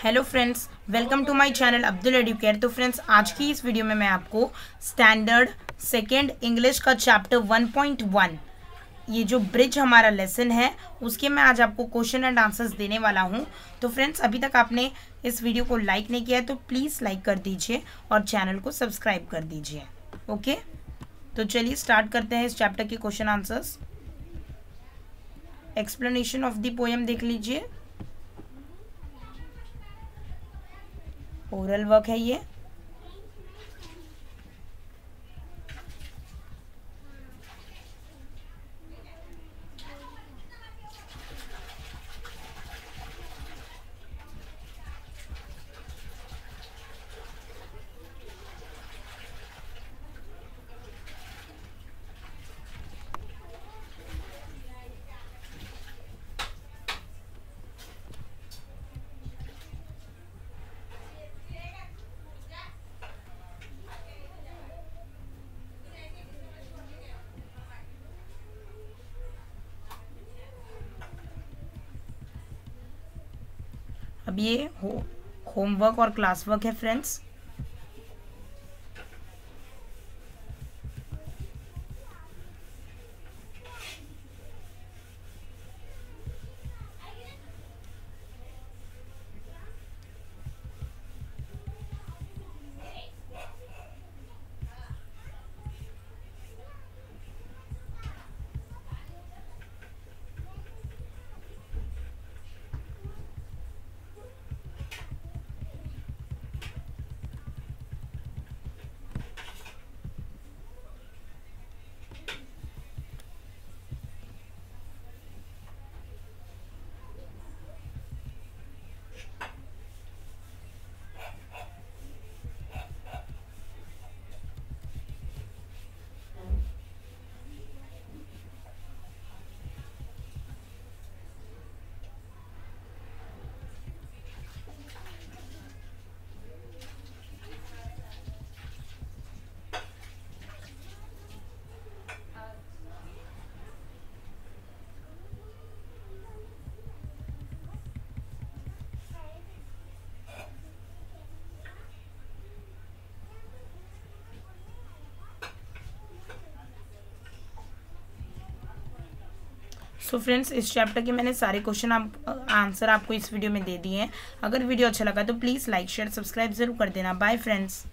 Hello friends welcome to my channel Abdul Educare तो friends आज की इस वीडियो में मैं आपको स्टैंडर्ड सेकेंड इंग्लिश का चैप्टर 1.1 ये जो ब्रिज हमारा लेसन है, उसके मैं आज आपको क्वेश्चन एंड आंसर्स देने वाला हूँ। तो फ्रेंड्स अभी तक आपने इस वीडियो को लाइक नहीं किया है तो प्लीज़ लाइक कर दीजिए और चैनल को सब्सक्राइब कर दीजिए। ओके तो चलिए स्टार्ट करते हैं इस चैप्टर के question answers explanation of the poem देख लीजिए। ओरल वर्क है ये। अब ये हो होमवर्क और क्लास वर्क है फ्रेंड्स सो so फ्रेंड्स इस चैप्टर के मैंने सारे क्वेश्चन आप आंसर आपको इस वीडियो में दे दिए हैं। अगर वीडियो अच्छा लगा तो प्लीज़ लाइक शेयर सब्सक्राइब ज़रूर कर देना। Bye friends